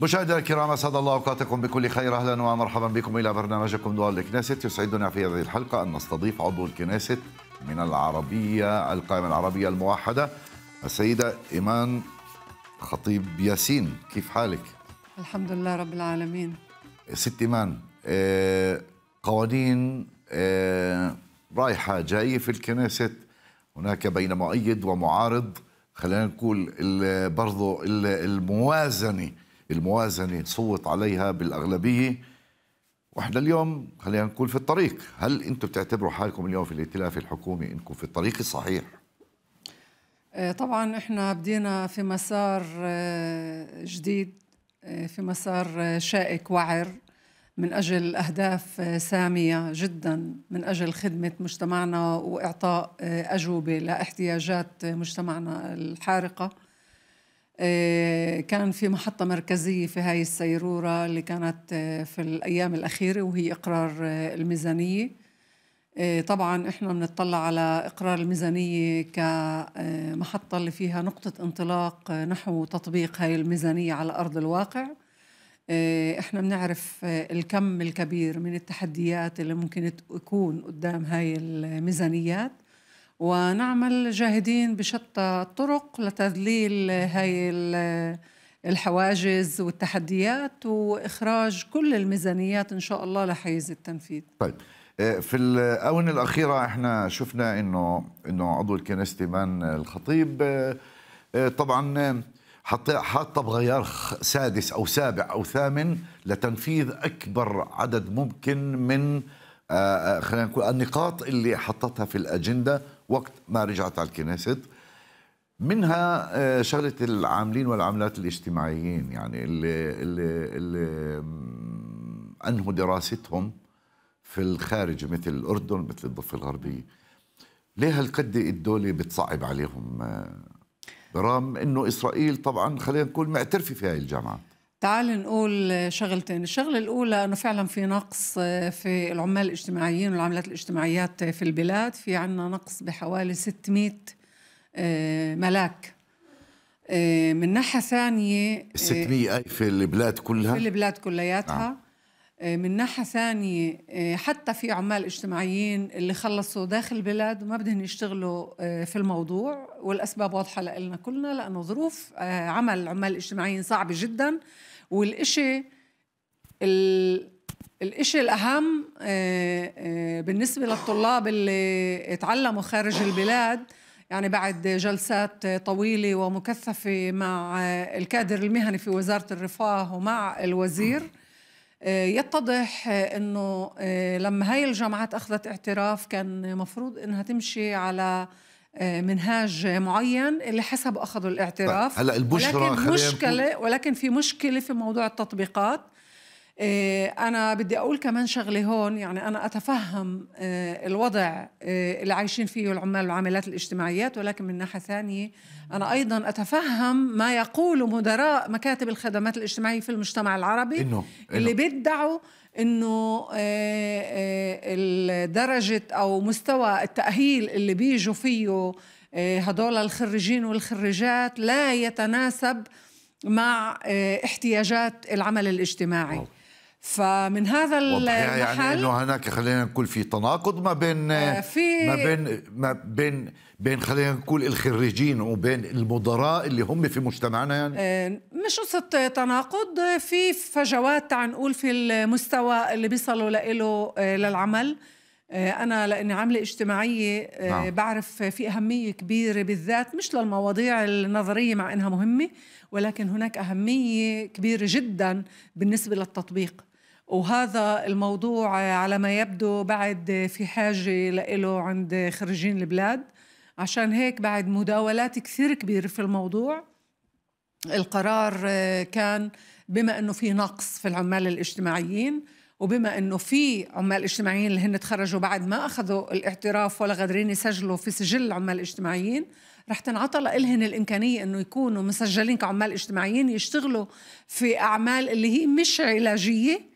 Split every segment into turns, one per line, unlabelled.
مشاهدينا الكرام أسعد الله أوقاتكم بكل خير. أهلا ومرحبا بكم إلى برنامجكم دول الكنيست. يسعدنا في هذه الحلقة أن نستضيف عضو الكنيست من العربية القائمة العربية الموحدة السيدة إيمان خطيب ياسين. كيف حالك؟
الحمد لله رب العالمين.
ست إيمان آه، قوانين آه، رايحه جاية في الكنيست. هناك بين مؤيد ومعارض. خلينا نقول ال- الموازنة الموازنة صوت عليها بالأغلبية. وإحنا اليوم خلينا نقول في الطريق. هل أنتم بتعتبروا حالكم اليوم في الائتلاف الحكومي أنكم في الطريق الصحيح؟
آه، طبعا إحنا بدينا في مسار آه، جديد آه، في مسار شائك وعر من أجل أهداف سامية جدا من أجل خدمة مجتمعنا وإعطاء أجوبة لإحتياجات مجتمعنا الحارقة. كان في محطة مركزية في هاي السيرورة اللي كانت آه، في الأيام الأخيرة وهي إقرار آه، الميزانية. آه، طبعا إحنا بنطلع على إقرار الميزانية كمحطه اللي فيها نقطة انطلاق آه، نحو تطبيق هاي الميزانية على أرض الواقع. آه، إحنا بنعرف آه، الكم الكبير من التحديات اللي ممكن تكون قدام هاي الميزانيات. ونعمل جاهدين بشتى الطرق لتذليل هاي ال- الحواجز والتحديات وإخراج كل الميزانيات إن شاء الله لحيز التنفيذ.
طيب آه، في الآونة الأخيرة إحنا شفنا انه إنه عضو الكنيست إيمان الخطيب آه، آه، طبعا حط حاطه بغيار سادس أو سابع أو ثامن لتنفيذ أكبر عدد ممكن من خلينا نقول النقاط اللي حطتها في الأجندة. وقت ما رجعت على الكنيست منها آه، شغلة العاملين والعاملات الاجتماعيين يعني اللي اللي اللي مم، أنهوا دراستهم في الخارج مثل الأردن مثل الضفة الغربية. ليه هالقد الدولة بتصعب عليهم آه، برغم إنه إسرائيل طبعا خلينا نقول معترفة في هاي الجامعات
تعال نقول شغلتين الشغلة الأولى أنه فعلا في نقص في العمال الاجتماعيين والعملات الاجتماعيات في البلاد. في عنا نقص بحوالي 600 آه، ملاك. آه، من ناحية ثانية
ال 600 أي في البلاد كلها؟
في البلاد كلياتها. آه، من ناحية ثانية آه، حتى في عمال اجتماعيين اللي خلصوا داخل البلاد وما بدهم يشتغلوا آه، في الموضوع والأسباب واضحة لنا كلنا لأنه ظروف آه، عمل العمال الاجتماعيين صعبة جدا والإشي ال... الإشي الأهم آه، آه، بالنسبة للطلاب اللي تعلموا خارج البلاد يعني بعد جلسات طويلة ومكثفة مع آه، الكادر المهني في وزارة الرفاه ومع الوزير آه، يتضح آه، إنه آه، لما هاي الجامعات أخذت اعتراف كان مفروض إنها تمشي على آه، منهاج معين اللي حسب أخذوا الاعتراف.
طيب، هلأ البشرى
ولكن مشكلة ولكن في مشكلة في موضوع التطبيقات. أنا بدي أقول كمان شغلة هون يعني أنا أتفهم آه، الوضع آه، اللي عايشين فيه العمال والعاملات الاجتماعيات ولكن من ناحية ثانية أنا أيضا أتفهم ما يقوله مدراء مكاتب الخدمات الاجتماعية في المجتمع العربي
إنه-
اللي
إنه-
بيدعوا إنه آه، آه، درجه أو مستوى التأهيل اللي بيجوا فيه آه، هدول الخريجين والخريجات لا يتناسب مع آه، احتياجات العمل الاجتماعي
واو.
فمن هذا
يعني
المحل
إنه هناك خلينا نقول في تناقض ما بين
آه، في-
ما بين ما بين بين خلينا نقول الخريجين وبين المدراء اللي هم في مجتمعنا يعني.
آه، مش قصة تناقض في فجوات تعال نقول في المستوى اللي بيصلوا له للعمل. آه، أنا لأني عاملة اجتماعية
نعم.
بعرف في أهمية كبيرة بالذات مش للمواضيع النظرية مع إنها مهمة ولكن هناك أهمية كبيرة جدا بالنسبة للتطبيق. وهذا الموضوع على ما يبدو بعد في حاجة له عند خريجين البلاد. عشان هيك بعد مداولات كثير كبيرة في الموضوع القرار كان بما إنه في نقص في العمال الاجتماعيين وبما إنه في عمال اجتماعيين اللي هن تخرجوا بعد ما أخذوا الاعتراف ولا قادرين يسجلوا في سجل العمال الاجتماعيين رح تنعطى لهم الإمكانية إنه يكونوا مسجلين كعمال اجتماعيين يشتغلوا في أعمال اللي هي مش علاجية.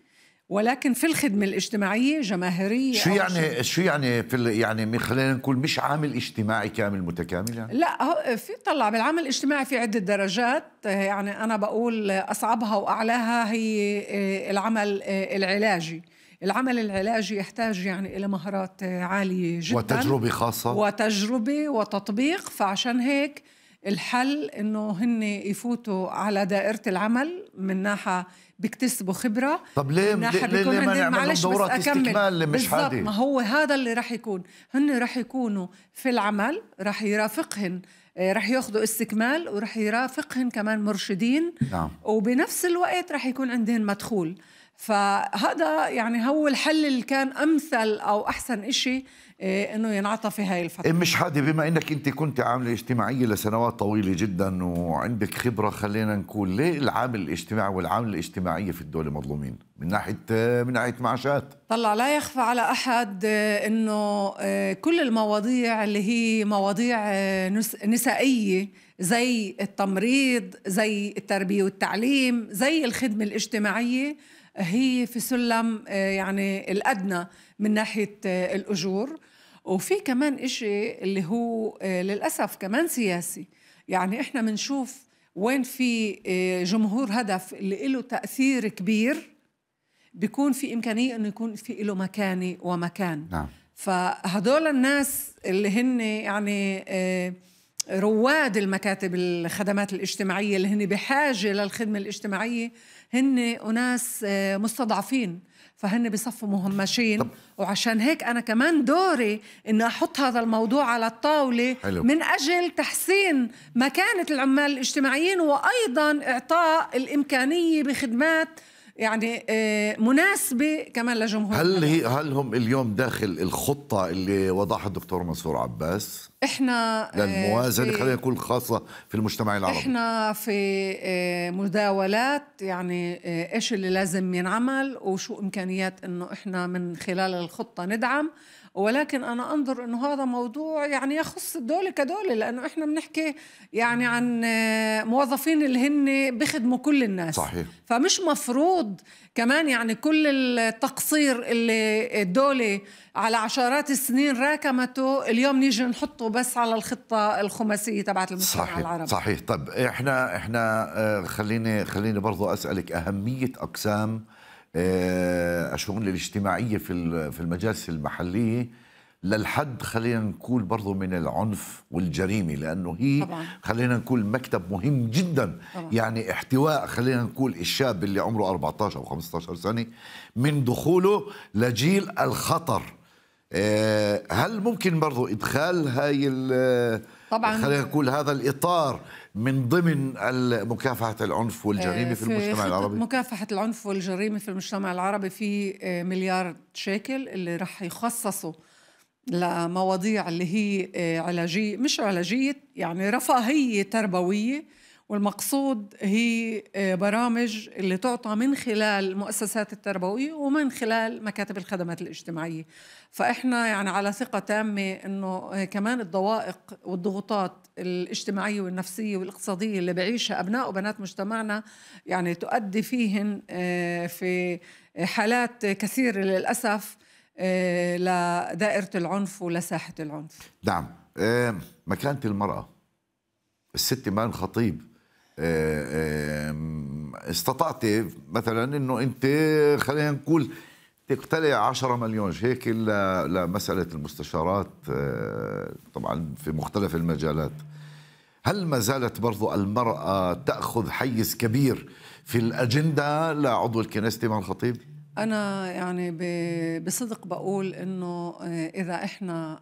ولكن في الخدمة الاجتماعية جماهيرية
شو يعني شو؟ يعني في يعني خلينا نقول مش عامل اجتماعي كامل متكامل يعني؟
لا في طلع بالعمل الاجتماعي في عدة درجات يعني أنا بقول أصعبها وأعلاها هي آه، العمل آه، العلاجي. العمل العلاجي يحتاج يعني إلى مهارات عالية جدا.
وتجربة خاصة.
وتجربة وتطبيق فعشان هيك الحل إنه هن يفوتوا على دائرة العمل من ناحية بيكتسبوا خبرة
طب ليه
من
ليه, ليه ما نعمل دورات استكمال مش
بالضبط. ما هو هذا اللي راح يكون. هن راح يكونوا في العمل راح يرافقهن آه، رح ياخذوا استكمال ورح يرافقهن كمان مرشدين.
نعم.
وبنفس الوقت رح يكون عندهن مدخول. فهذا يعني هو الحل اللي كان أمثل أو أحسن إشي إيه إنه ينعطى في هاي الفترة.
إيه مش حادي بما إنك أنت كنت عاملة اجتماعية لسنوات طويلة جدا وعندك خبرة خلينا نقول ليه العامل الاجتماعي والعامل الاجتماعية في الدولة مظلومين؟ من ناحية من ناحية معاشات.
طلع لا يخفى على أحد إنه كل المواضيع اللي هي مواضيع نسائية زي التمريض زي التربية والتعليم زي الخدمة الاجتماعية هي في سلم يعني الأدنى من ناحية الأجور. وفي كمان إشي اللي هو آه، للأسف كمان سياسي. يعني إحنا بنشوف وين في آه، جمهور هدف اللي له تأثير كبير بيكون في إمكانية إنه يكون في له مكانة ومكان.
نعم.
فهدول الناس اللي هن يعني آه، رواد المكاتب الخدمات الاجتماعية اللي هن بحاجة للخدمة الاجتماعية هن أناس مستضعفين فهن بصفوا مهمشين طب. وعشان هيك أنا كمان دوري إني أحط هذا الموضوع على الطاولة حلو. من أجل تحسين مكانة العمال الاجتماعيين وأيضا إعطاء الإمكانية بخدمات يعني آه، مناسبة كمان لجمهور
هل هي هل هم اليوم داخل الخطة اللي وضعها الدكتور منصور عباس؟
إحنا
آه، للموازنة خلينا نقول خاصة في المجتمع العربي.
إحنا في آه، مداولات يعني إيش اللي لازم ينعمل وشو إمكانيات إنه إحنا من خلال الخطة ندعم. ولكن أنا أنظر إنه هذا موضوع يعني يخص الدولة كدولة لأنه إحنا بنحكي يعني عن موظفين اللي هن بيخدموا كل الناس.
صحيح.
فمش مفروض كمان يعني كل التقصير اللي الدولة على عشرات السنين راكمته اليوم نيجي نحطه بس على الخطة الخماسية تبعت المجتمع
صحيح
العربي.
صحيح. طب إحنا إحنا آه، خليني خليني برضه أسألك أهمية أقسام آه، الشؤون الاجتماعية في في المجالس المحلية للحد خلينا نقول برضه من العنف والجريمة لأنه هي طبعا. خلينا نقول مكتب مهم جدا طبعا. يعني احتواء خلينا نقول الشاب اللي عمره 14 أو 15 سنة من دخوله لجيل الخطر آه، هل ممكن برضه إدخال هاي طبعا خلينا نقول هذا الإطار من ضمن مكافحه العنف والجريمة آه، في, في المجتمع العربي؟
مكافحة العنف والجريمة في المجتمع العربي في آه، مليار شيكل اللي رح يخصصوا لمواضيع اللي هي علاجية مش علاجية يعني رفاهية تربوية والمقصود هي آه، برامج اللي تعطى من خلال المؤسسات التربوية ومن خلال مكاتب الخدمات الاجتماعية. فإحنا يعني على ثقة تامة أنه آه، كمان الضوائق والضغوطات الاجتماعية والنفسية والاقتصادية اللي بعيشها أبناء وبنات مجتمعنا يعني تؤدي فيهن آه، في حالات كثيرة للأسف لدائرة العنف ولساحة العنف.
نعم مكانة المرأة. الست مان خطيب. استطعت مثلا إنه أنت خلينا نقول تقتلع 10 مليون هيك لمسألة المستشارات آه، طبعا في مختلف المجالات هل ما زالت برضو المرأة تأخذ حيز كبير في الأجندة لعضو الكنيستي مع الخطيب؟
أنا يعني بصدق بقول إنه آه، إذا إحنا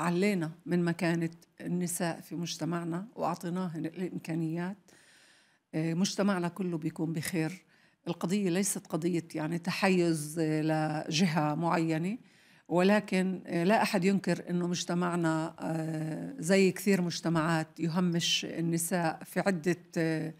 علينا من مكانة النساء في مجتمعنا وأعطيناهن الإمكانيات. آه، مجتمعنا كله بيكون بخير. القضية ليست قضية يعني تحيز آه، لجهة معينة ولكن آه، لا أحد ينكر أنه مجتمعنا زي كثير مجتمعات يهمش النساء في عدة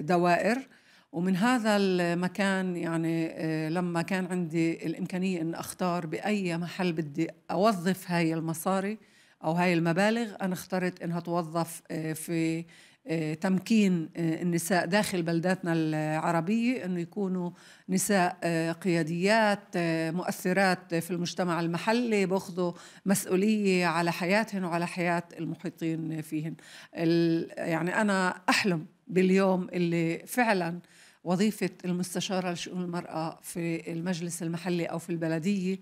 دوائر. ومن هذا المكان يعني آه، لما كان عندي الإمكانية أن أختار بأي محل بدي أوظف هاي المصاري أو هاي المبالغ أنا اخترت أنها توظف آه، في تمكين النساء داخل بلداتنا العربية أنه يكونوا نساء قياديات مؤثرات في المجتمع المحلي بأخذوا مسؤولية على حياتهن وعلى حياة المحيطين فيهن. يعني أنا أحلم باليوم اللي فعلا وظيفة المستشارة لشؤون المرأة في المجلس المحلي أو في البلدية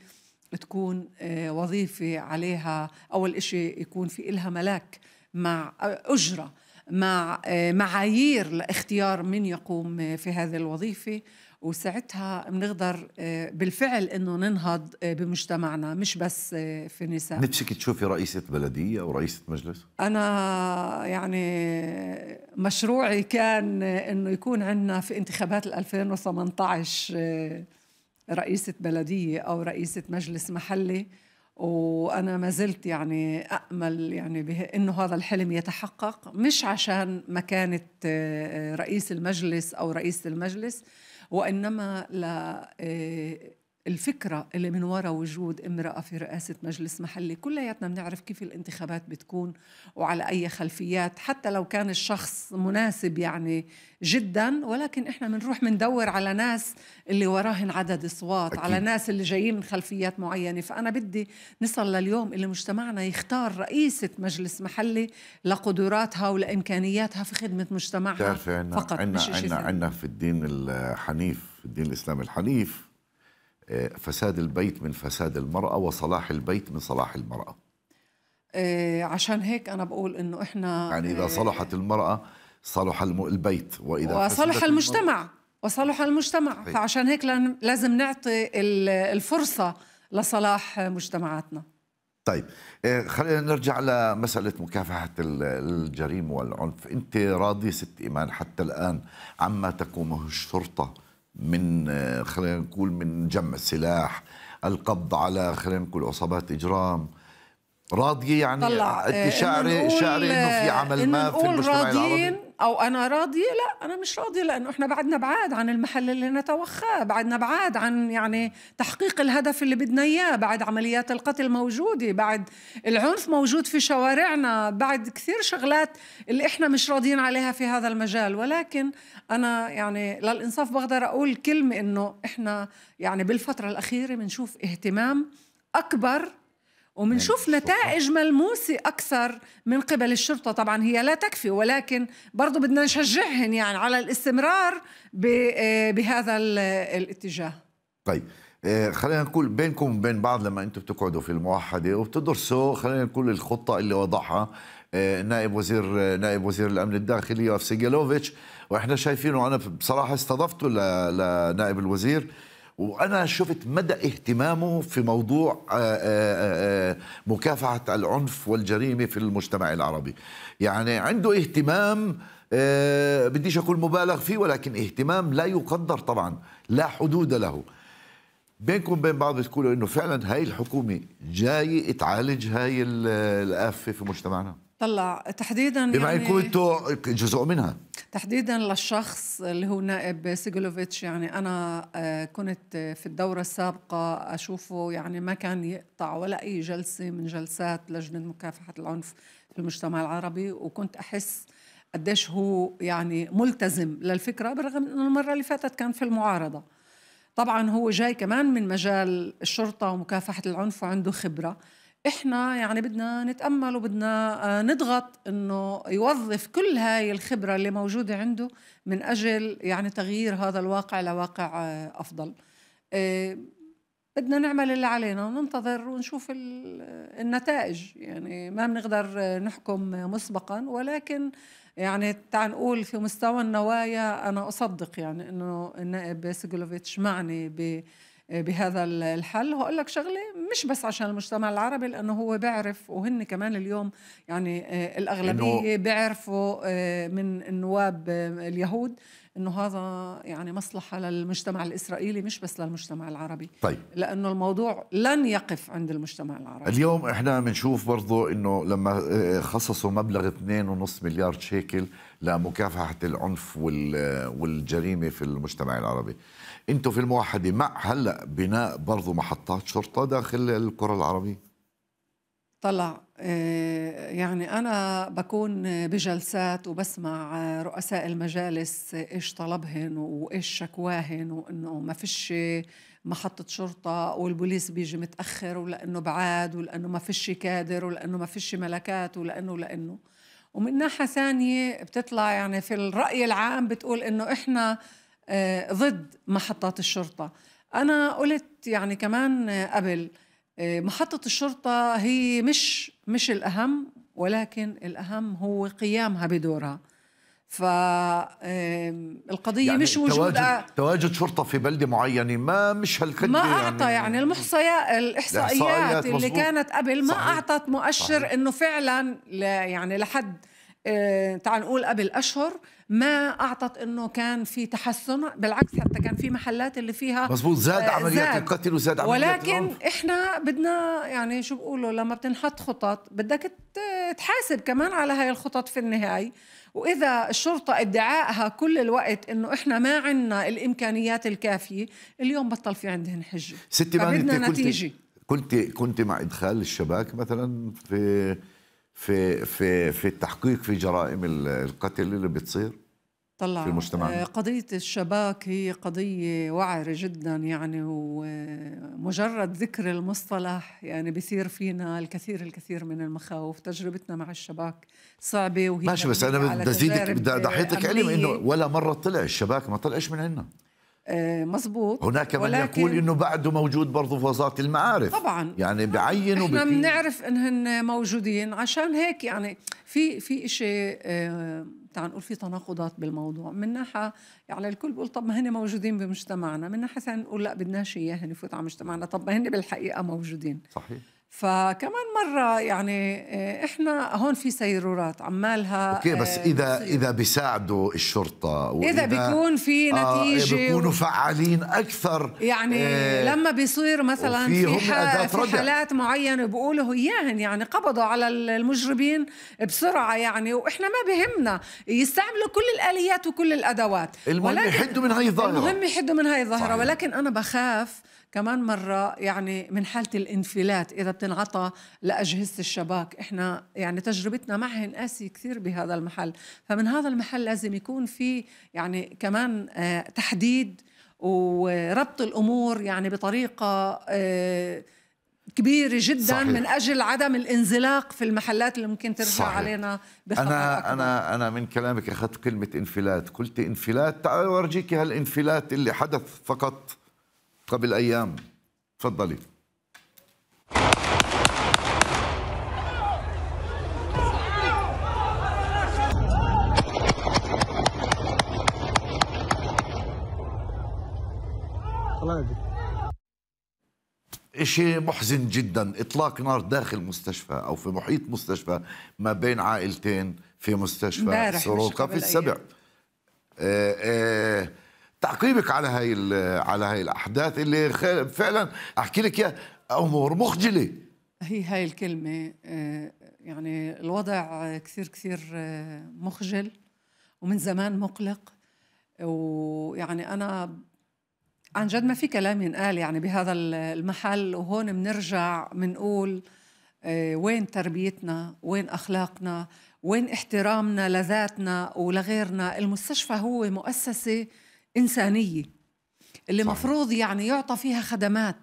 تكون وظيفة عليها. أول إشي يكون في إلها ملاك مع أجرة مع معايير لاختيار من يقوم في هذه الوظيفة. وساعتها بنقدر بالفعل إنه ننهض بمجتمعنا مش بس في النساء
نفسك تشوفي رئيسة بلدية أو رئيسة مجلس؟
أنا يعني مشروعي كان إنه يكون عندنا في انتخابات 2018 رئيسة بلدية أو رئيسة مجلس محلي وأنا ما زلت يعني امل يعني به إنه هذا الحلم يتحقق مش عشان مكانة رئيس المجلس أو رئيسة المجلس وإنما الفكرة اللي من وراء وجود امرأة في رئاسة مجلس محلي. كلياتنا بنعرف كيف الانتخابات بتكون وعلى أي خلفيات حتى لو كان الشخص مناسب يعني جدا ولكن إحنا بنروح بندور على ناس اللي وراهن عدد اصوات أكيد. على ناس اللي جايين من خلفيات معينة. فأنا بدي نصل لليوم اللي مجتمعنا يختار رئيسة مجلس محلي لقدراتها ولامكانياتها في خدمة مجتمعها
فقط عنا عنا عنا في الدين الحنيف الدين الإسلامي الحنيف. فساد البيت من فساد المرأة وصلاح البيت من صلاح المرأة.
إيه عشان هيك أنا بقول إنه إحنا
يعني إذا صلحت المرأة صلح البيت.
وإذا وصلح المجتمع. وصلح المجتمع. هي. فعشان هيك لازم نعطي الفرصة لصلاح مجتمعاتنا.
طيب خلينا نرجع لمسألة مكافحة الجريمة والعنف. أنت راضية ست إيمان حتى الآن عما تقومه الشرطة؟ من خلينا نقول من جمع السلاح القبض على خلينا نقول عصابات إجرام. راضية يعني أنت شعري شعري إنه في عمل ما في المجتمع العربي؟
أو أنا راضية؟ لا أنا مش راضية لأنه إحنا بعدنا بعاد عن المحل اللي نتوخاه بعدنا بعاد عن يعني تحقيق الهدف اللي بدنا إياه بعد عمليات القتل موجودة بعد العنف موجود في شوارعنا بعد كثير شغلات اللي إحنا مش راضيين عليها في هذا المجال. ولكن أنا يعني للإنصاف بقدر أقول كلمة إنه إحنا يعني بالفترة الأخيرة بنشوف اهتمام أكبر ومنشوف نتائج ملموسة أكثر من قبل الشرطة. طبعا هي لا تكفي ولكن برضو بدنا نشجعهن يعني على الاستمرار بهذا الاتجاه.
طيب خلينا نقول بينكم وبين بعض لما أنتم بتقعدوا في الموحدة وبتدرسوا خلينا نقول الخطة اللي وضعها نائب وزير نائب وزير الأمن الداخلي يوف سيجلوفيتش وإحنا شايفينه أنا بصراحة استضفته لنائب الوزير وأنا شفت مدى اهتمامه في موضوع مكافحة العنف والجريمة في المجتمع العربي. يعني عنده اهتمام بديش أقول مبالغ فيه ولكن اهتمام لا يقدر طبعا لا حدود له. بينكم وبين بعض بتقولوا إنه فعلا هاي الحكومة جاي تعالج هاي الآفة في مجتمعنا؟
طلع تحديدا
بما يعني انكم أنتم جزء منها.
تحديدا للشخص اللي هو نائب سيجلوفيتش يعني أنا كنت في الدورة السابقة أشوفه يعني ما كان يقطع ولا أي جلسة من جلسات لجنة مكافحة العنف في المجتمع العربي وكنت أحس قديش هو يعني ملتزم للفكرة برغم إنه المرة اللي فاتت كان في المعارضة. طبعا هو جاي كمان من مجال الشرطة ومكافحة العنف وعنده خبرة. إحنا يعني بدنا نتأمل وبدنا نضغط إنه يوظف كل هاي الخبرة اللي موجودة عنده من أجل يعني تغيير هذا الواقع لواقع أفضل. بدنا نعمل اللي علينا وننتظر ونشوف النتائج. يعني ما بنقدر نحكم مسبقا ولكن يعني تعال نقول في مستوى النوايا أنا أصدق يعني إنه النائب سيجلوفيتش معني ب بهذا الحل. هقول لك شغلة مش بس عشان المجتمع العربي لأنه هو بيعرف وهن كمان اليوم يعني الأغلبية بيعرفوا من النواب اليهود إنه هذا يعني مصلحة للمجتمع الإسرائيلي مش بس للمجتمع العربي.
طيب.
لأنه الموضوع لن يقف عند المجتمع العربي.
اليوم إحنا بنشوف برضه إنه لما خصصوا مبلغ 2.5 مليار شيكل لمكافحة العنف والجريمة في المجتمع العربي. أنتم في الموحدة مع هلأ بناء برضه محطات شرطة داخل القرى العربية؟
طلع آه، يعني أنا بكون بجلسات وبسمع رؤساء المجالس إيش طلبهن وإيش شكواهن وإنه ما فيش محطة شرطة والبوليس بيجي متأخر ولأنه بعاد ولأنه ما فيش كادر ولأنه ما فيش ملكات ولأنه لأنه ومن ناحية ثانية بتطلع يعني في الرأي العام بتقول إنه إحنا آه، ضد محطات الشرطة. أنا قلت يعني كمان قبل آه، محطة الشرطة هي مش مش الأهم ولكن الأهم هو قيامها بدورها فالقضية يعني مش وجود
تواجد, تواجد شرطة في بلدة معينة ما مش هالقد
ما أعطى يعني, يعني المحصيات الإحصائيات اللي مزبوط. كانت قبل ما صحيح. أعطت مؤشر صحيح. إنه فعلا يعني لحد آه، تعال نقول قبل أشهر ما أعطت إنه كان في تحسن بالعكس حتى كان في محلات اللي فيها
مزبوط زاد آه، عمليات. القتل وزاد عمليات
ولكن العنف. إحنا بدنا يعني شو بقولوا لما بتنحط خطط بدك تحاسب كمان على هاي الخطط في النهاية وإذا الشرطة ادعائها كل الوقت إنه إحنا ما عندنا الإمكانيات الكافية اليوم بطل في عندهن حجة
ستي بدنا نتيجة كنت كنت مع إدخال الشباك مثلا في في في في التحقيق في جرائم القتل اللي بتصير
طلع في المجتمع؟ آه، قضية الشباك هي قضية وعرة جدا يعني ومجرد ذكر المصطلح يعني بيصير فينا الكثير الكثير من المخاوف. تجربتنا مع الشباك صعبة وهي
ماشي بس أنا بدي أزيدك بدي أضحيتك علم إنه ولا مرة طلع الشباك ما طلعش من عندنا.
مزبوط
هناك من يقول إنه بعده موجود برضه في وزاره المعارف.
طبعا.
يعني بعينوا
إحنا بنعرف انهن موجودين. عشان هيك يعني في في شيء آه تعال نقول في تناقضات بالموضوع. من ناحية يعني الكل بيقول طب ما هن موجودين بمجتمعنا. من ناحية ثانية نقول لا بدناش اياهم يفوت على مجتمعنا. طب ما هن بالحقيقة موجودين.
صحيح.
فكمان مرة يعني آه، إحنا هون في سيرورات عمالها
أوكي بس آه، إذا إذا بيساعدوا الشرطة
وإذا بيكون في آه، نتيجة
آه بيكونوا فعالين أكثر
يعني آه لما بيصير مثلا في, في حالات معينة بيقولوا إياهن يعني قبضوا على المجرمين بسرعة يعني وإحنا ما بهمنا يستعملوا كل الآليات وكل الأدوات.
المهم يحدوا من هاي الظاهرة.
المهم يحدوا من هاي الظاهرة ولكن أنا بخاف كمان مرة يعني من حالة الانفلات إذا بتنعطى لأجهزة الشباك إحنا يعني تجربتنا معهن قاسية كثير بهذا المحل فمن هذا المحل لازم يكون في يعني كمان آه، تحديد وربط الأمور يعني بطريقة آه، كبيرة جدا صحيح. من أجل عدم الانزلاق في المحلات اللي ممكن ترجع صحيح. علينا
أنا أكبر. أنا أنا من كلامك أخذت كلمة انفلات قلت انفلات تعال أورجيك هالانفلات اللي حدث فقط قبل أيام. تفضلي. شيء محزن جدا إطلاق نار داخل مستشفى أو في محيط مستشفى ما بين عائلتين في مستشفى سروقه في السبع. آه آه تعقيبك على هاي على هاي الأحداث اللي فعلا أحكي لك يا أمور مخجلة.
هي هاي الكلمة آه، يعني الوضع كثير كثير آه، مخجل ومن زمان مقلق. ويعني أنا عن جد ما في كلام ينقال يعني بهذا المحل وهون بنرجع بنقول آه، وين تربيتنا؟ وين أخلاقنا؟ وين احترامنا لذاتنا ولغيرنا؟ المستشفى هو مؤسسة إنسانية اللي صحيح. مفروض يعني يعطى فيها خدمات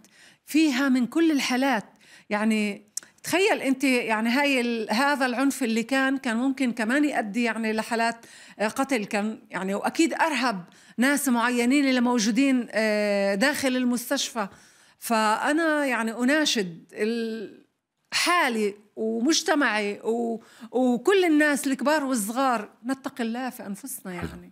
فيها من كل الحالات. يعني تخيل أنت يعني هاي هذا العنف اللي كان كان ممكن كمان يؤدي يعني لحالات آه، قتل. كان يعني وأكيد أرهب ناس معينين اللي موجودين آه، داخل المستشفى. فأنا يعني أناشد حالي ومجتمعي وكل الناس الكبار والصغار نتقي الله في أنفسنا يعني.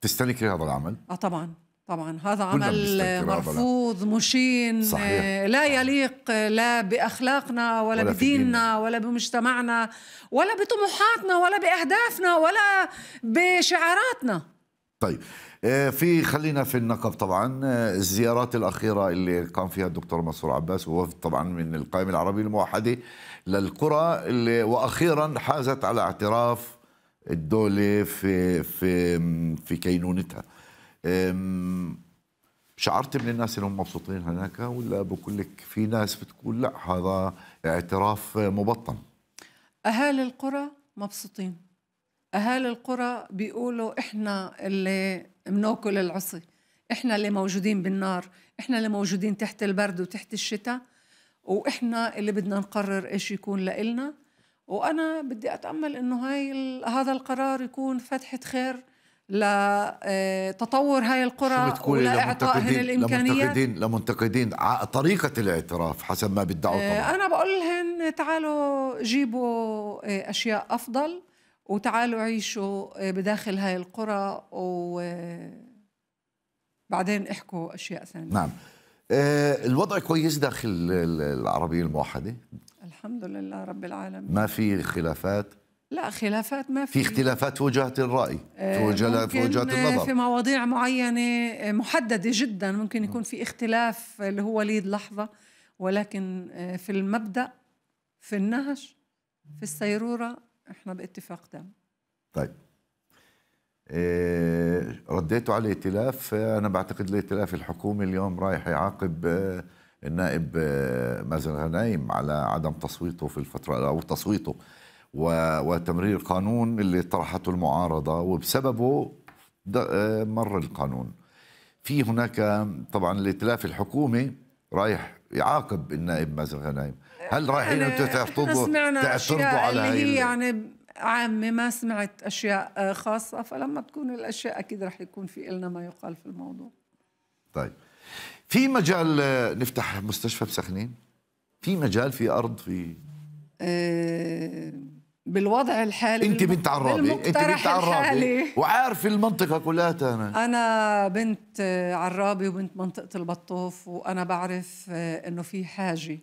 تستنكري هذا العمل؟
آه طبعا طبعا. هذا عمل مرفوض مشين صحيح. آه، لا يليق لا بأخلاقنا ولا, ولا بديننا ولا بمجتمعنا ولا بطموحاتنا ولا بأهدافنا ولا بشعاراتنا.
طيب آه، في خلينا في النقب طبعا. آه، الزيارات الأخيرة اللي قام فيها الدكتور منصور عباس ووفد طبعا من القائمه العربيه الموحده للقرى اللي وأخيرا حازت على اعتراف الدولة في في في كينونتها. شعرت من الناس إنهم مبسوطين هناك ولا بقول لك في ناس بتقول لا هذا اعتراف مبطن؟
اهالي القرى مبسوطين. اهالي القرى بيقولوا إحنا اللي بناكل العصي إحنا اللي موجودين بالنار إحنا اللي موجودين تحت البرد وتحت الشتاء وإحنا اللي بدنا نقرر إيش يكون لإلنا. وأنا بدي أتأمل إنه هاي هذا القرار يكون فتحة خير لتطور هاي القرى ولاعطائهن الإمكانيات.
لمنتقدين لمنتقدين طريقة الاعتراف حسب ما بدعوا طبعا.
أنا بقول لهم تعالوا جيبوا آه، أشياء أفضل وتعالوا عيشوا آه، بداخل هاي القرى وبعدين احكوا أشياء ثانية.
نعم. آه، الوضع كويس داخل العربية الموحدة؟
الحمد لله رب العالمين.
ما في خلافات؟
لا خلافات ما
في. في اختلافات في وجهات الرأي في, وجهات في وجهات النظر.
في مواضيع معينة محددة جدا. ممكن يكون في اختلاف اللي هو وليد لحظة ولكن في المبدأ في النهج في السيرورة إحنا باتفاق تام
طيب. إيه رديتوا على الائتلاف أنا بعتقد الائتلاف الحكومي اليوم رايح يعاقب النائب مازن غنايم على عدم تصويته في الفترة أو تصويته وتمرير القانون اللي طرحته المعارضة وبسببه مر القانون. في هناك طبعا الائتلاف الحكومي رايح يعاقب النائب مازن غنايم. هل رايحين أنتم تعترضوا
تعترضوا على هي, هي يعني عامة ما سمعت أشياء خاصة فلما تكون الأشياء أكيد رح يكون في لنا ما يقال في الموضوع.
طيب. في مجال نفتح مستشفى بسخنين؟ في مجال في أرض في
أه بالوضع الحالي
أنت بنت عرابي أنت بنت عرابي وعارف المنطقة كلها
أنا. أنا بنت عرابي وبنت منطقة البطوف وأنا بعرف إنه في حاجة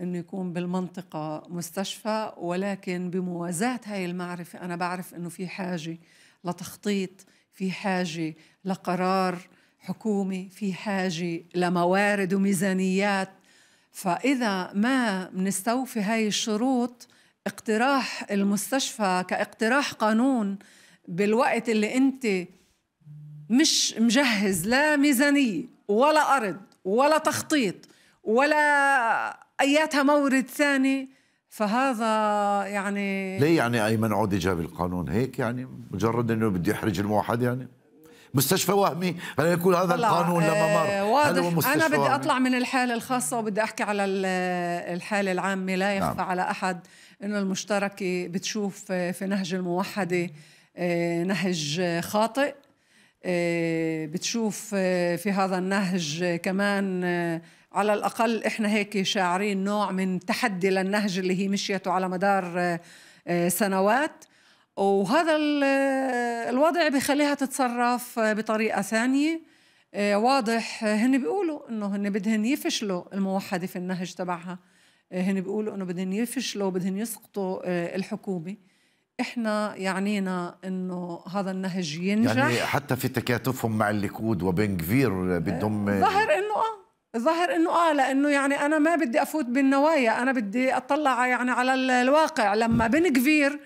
إنه يكون بالمنطقة مستشفى ولكن بموازاة هاي المعرفة أنا بعرف إنه في حاجة لتخطيط في حاجة لقرار. حكومي في حاجة لموارد وميزانيات. فإذا ما بنستوفي هاي الشروط اقتراح المستشفى كاقتراح قانون بالوقت اللي أنت مش مجهز لا ميزانية ولا أرض ولا تخطيط ولا أياتها مورد ثاني فهذا يعني
ليه يعني ايمن عودي جاب القانون؟ هيك يعني مجرد إنه بده يحرج الموحد يعني؟ مستشفى وهمي هل يكون هذا القانون لما مر
آه واضح أنا بدي وهمي؟ أطلع من الحالة الخاصة وبدي أحكي على الحالة العامة لا يخفى نعم. على أحد إنه المشتركه بتشوف في نهج الموحدة آه، نهج خاطئ آه، بتشوف آه، في هذا النهج كمان على الأقل إحنا هيك شاعرين نوع من تحدي للنهج اللي هي مشيته على مدار سنوات وهذا الوضع بخليها تتصرف بطريقة ثانية. واضح هن بيقولوا إنه هن بدهن يفشلوا الموحدة في النهج تبعها. هن بيقولوا إنه بدهن يفشلوا بدهن يسقطوا آه، الحكومة. إحنا يعنينا إنه هذا النهج ينجح.
يعني حتى في تكاتفهم مع الليكود وبن كفير بدهم
آه، ظاهر إنه آه. ظاهر إنه آه لأنه يعني أنا ما بدي أفوت بالنوايا. أنا بدي أطلع يعني على الواقع. لما بن كفير آه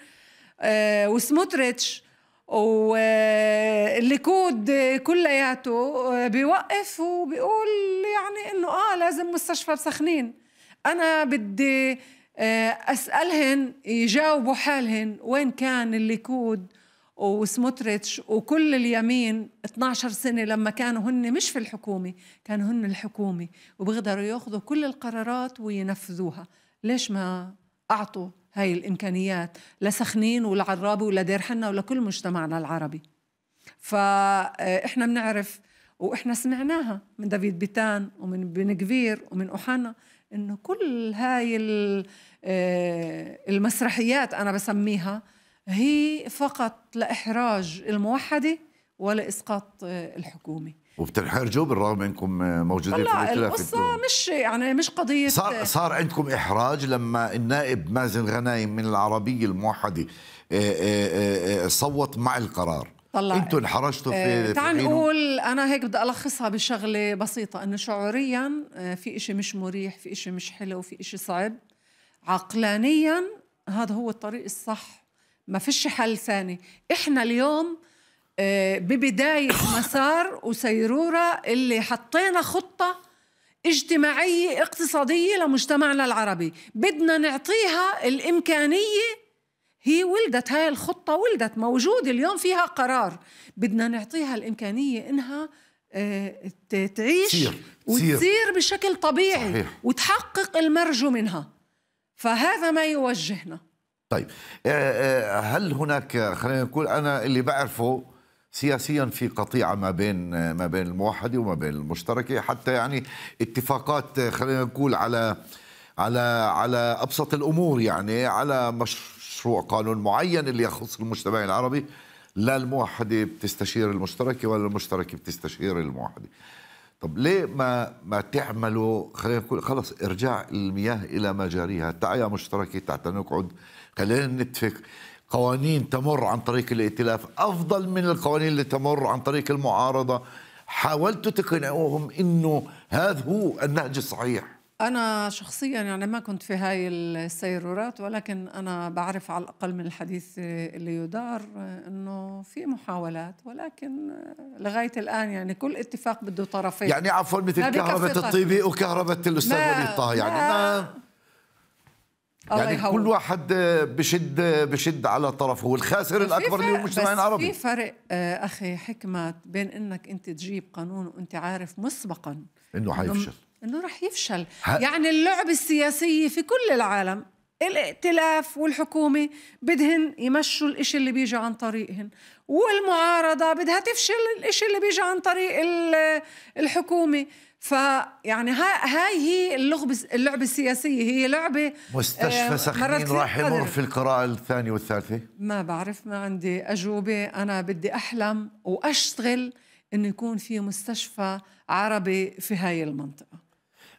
وسموتريتش والليكود كلياته بيوقف وبيقول يعني إنه آه لازم مستشفى بسخنين. أنا بدي آه، أسألهن يجاوبوا حالهن وين كان الليكود وسموتريتش. وكل اليمين 12 سنة لما كانوا هن مش في الحكومة كانوا هن الحكومة وبيقدروا ياخذوا كل القرارات وينفذوها. ليش ما أعطوا هاي الإمكانيات لسخنين ولعرابة ولدير حنا ولكل مجتمعنا العربي. فاحنا بنعرف وإحنا سمعناها من دافيد بيتان ومن بن كبير ومن أوحانا إنه كل هاي آه، المسرحيات أنا بسميها هي فقط لإحراج الموحدة ولا اسقاط آه، الحكومة.
وبتنحرجوا بالرغم انكم موجودين في
الائتلاف القصة مش يعني مش قضية
صار صار عندكم إحراج لما النائب مازن غنايم من العربية الموحدة آه، صوت مع القرار. طلع. أنتوا انحرجتوا في
آه تعال نقول أنا هيك بدي ألخصها بشغلة بسيطة إنه شعوريا آه في إشي مش مريح في إشي مش حلو في إشي صعب. عقلانيا هذا هو الطريق الصح ما فيش حل ثاني. إحنا اليوم آه، ببداية مسار وسيرورة اللي حطينا خطة اجتماعية اقتصادية لمجتمعنا العربي. بدنا نعطيها الإمكانية. هي ولدت هاي الخطة ولدت موجودة اليوم فيها قرار. بدنا نعطيها الإمكانية إنها آه، تعيش
سير.
وتصير بشكل طبيعي
صحيح.
وتحقق المرجو منها. فهذا ما يوجهنا.
طيب آه، آه، هل هناك خلينا نقول أنا اللي بعرفه سياسيا في قطيعة ما بين ما بين الموحده وما بين المشتركه حتى يعني اتفاقات خلينا نقول على على على أبسط الأمور يعني على مشروع قانون معين اللي يخص المجتمع العربي. لا الموحده بتستشير المشتركه ولا المشتركه بتستشير الموحده طب ليه ما ما تعملوا خلينا نقول خلص إرجاع المياه إلى مجاريها؟ تعال يا مشتركه تعال نقعد خلينا نتفق. قوانين تمر عن طريق الائتلاف. أفضل من القوانين اللي تمر عن طريق المعارضة. حاولتوا تقنعوهم إنه هذا هو النهج الصحيح.
أنا شخصيا يعني ما كنت في هاي السيرورات ولكن أنا بعرف على الأقل من الحديث اللي يدار إنه في محاولات ولكن لغاية الآن يعني كل اتفاق بده طرفين.
يعني عفوا مثل كهرباء. الطيبي وكهرباء
الأستاذ
وليد طه. يعني
ما-
ما يعني
يهون.
كل واحد بشد بشد على طرفه والخاسر الأكبر اللي هو المجتمع العربي
في فرق آه، أخي حكمت بين إنك أنت تجيب قانون وأنت عارف مسبقا.
إنه حيفشل.
انه رح يفشل.
ه-
يعني اللعبه السياسية في كل العالم الائتلاف والحكومة بدهن يمشوا الإشي اللي بيجي عن طريقهن والمعارضة بدها تفشل الإشي اللي بيجي عن طريق ال- الحكومة. فيعني ها- هاي هي اللعبة اللعبة السياسية هي لعبة
مستشفى
آه، مرات
سخنين راح يمر. في القراءة الثانية والثالثة؟
ما بعرف ما عندي أجوبة. أنا بدي أحلم وأشتغل إنه يكون في مستشفى عربي في هاي المنطقة.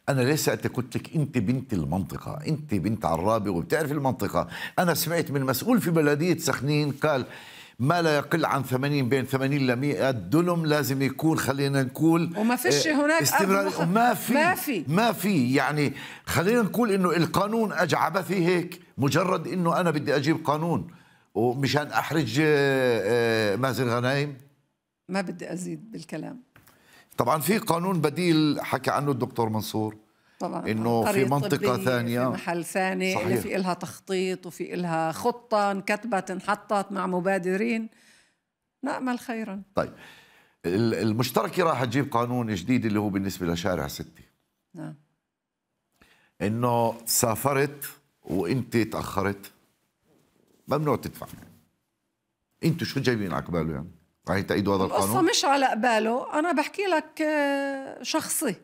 أنا ليه سألتك قلت لك أنت بنت المنطقة أنت بنت عرابة وبتعرف المنطقة. أنا سمعت من مسؤول في بلدية سخنين قال ما لا يقل عن 80 بين 80 ل 100 دلم لازم يكون خلينا نقول
وما فيش
آه،
هناك
استمرار. ما في
ما في.
ما في. يعني خلينا نقول إنه القانون اجى عبثي هيك مجرد إنه أنا بدي أجيب قانون ومشان أحرج آه، آه، مازن غنايم؟
ما بدي أزيد بالكلام.
طبعا في قانون بديل حكى عنه الدكتور منصور
طبعا
إنه في
طبية،
ثانية.
في محل ثاني
صحيح.
اللي في إلها تخطيط وفي إلها خطة انكتبت انحطت مع مبادرين. نأمل خيرا.
طيب ال- المشتركة راح تجيب قانون جديد اللي هو بالنسبة لشارع ستة.
نعم.
إنه سافرت وإنت تأخرت ممنوع تدفع. إنتوا شو جايبين على يعني راح تأيدوا هذا
القصة
القانون
مش على قباله. أنا بحكي لك آه، شخصي.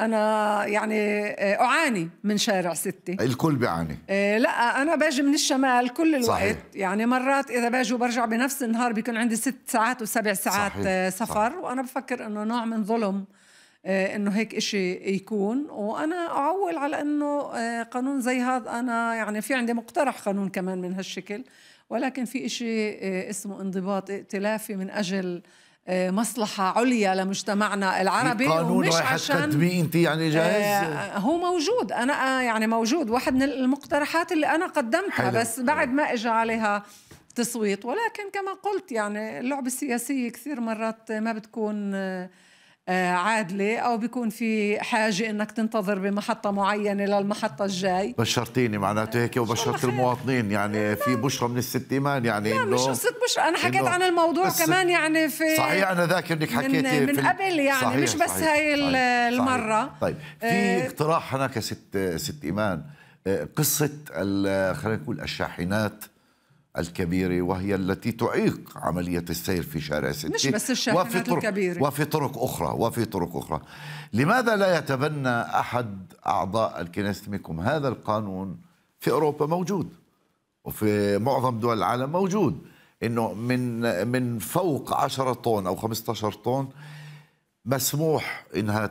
أنا يعني آه، أعاني من شارع ستة
الكل بيعاني.
آه، لا أنا باجي من الشمال كل الوقت.
صحيح.
يعني مرات إذا باجي وبرجع بنفس النهار بيكون عندي ست ساعات وسبع ساعات
صحيح.
سفر.
صحيح.
وأنا بفكر إنه نوع من ظلم إنه هيك إشي يكون. وأنا أعول على إنه آه، قانون زي هذا. أنا يعني في عندي مقترح قانون كمان من هالشكل. ولكن في إشي آه، اسمه انضباط ائتلافي من أجل آه، مصلحة عليا لمجتمعنا العربي
في قانون
ومش
رايحة
عشان
انت يعني جاهز؟
آه، هو موجود. أنا يعني موجود. واحد من المقترحات اللي أنا قدمتها
حلو.
بس بعد ما اجى عليها تصويت. ولكن كما قلت يعني اللعبة السياسية كثير مرات ما بتكون عادلة أو بيكون في حاجة إنك تنتظر بمحطة معينة للمحطة الجاي
بشرتيني معناته هيك وبشرت. المواطنين يعني في بشرى من الست ايمان يعني
لا مش قصة مش أنا حكيت عن الموضوع كمان يعني في
صحيح أنا ذاكر إنك
من-
حكيتي
من
ال-
قبل يعني،
صحيح
مش بس
صحيح
هاي ال-
صحيح
المرة.
صحيح. طيب في
آه،
اقتراح هناك ست ست إيمان آه، ال- خلينا نقول الشاحنات الكبيرة وهي التي تعيق عملية السير في شارع ستة.
مش بس الشاحنات
وفي طرق
الكبيرة.
وفي طرق أخرى وفي طرق أخرى. لماذا لا يتبنى أحد أعضاء الكنيستميكوم هذا القانون في أوروبا موجود وفي معظم دول العالم موجود. إنه من من فوق 10 طن أو 15 طن مسموح إنها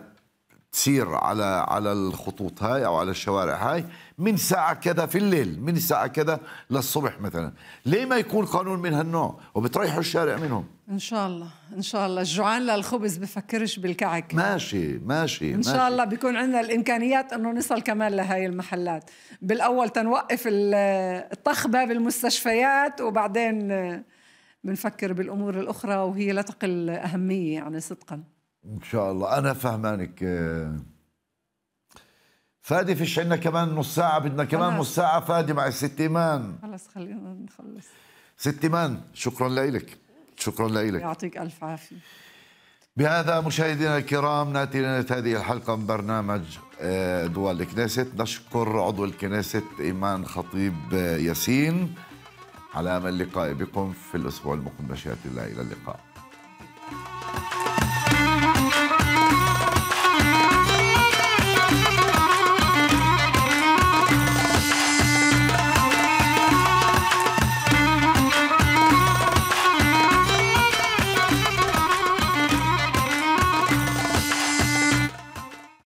تسير على على الخطوط هاي أو على الشوارع هاي. من ساعة كذا في الليل من الساعة كذا للصبح مثلا. ليه ما يكون قانون من هالنوع؟ وبتريحوا الشارع منهم.
إن شاء الله إن شاء الله. الجوعان للخبز بفكرش بالكعك.
ماشي ماشي
إن شاء الله بيكون عندنا الإمكانيات إنه نصل كمان لهي المحلات. بالأول تنوقف ال- الطخبة بالمستشفيات وبعدين بنفكر بالأمور الأخرى وهي لا تقل أهمية يعني صدقا.
إن شاء الله. أنا فهمانك فادي فيش عندنا كمان نص ساعة بدنا كمان. نص ساعة فادي مع الست إيمان.
خلص خلينا نخلص.
ست إيمان. شكرا لك شكرا لك
يعطيك ألف عافية.
بهذا مشاهدينا الكرام نأتي لنهاية هذه الحلقة من برنامج آه، دول الكنيست. نشكر عضو الكنيست إيمان خطيب آه، ياسين. على أمل اللقاء بكم في الأسبوع المقبل. مشيئة الله إلى اللقاء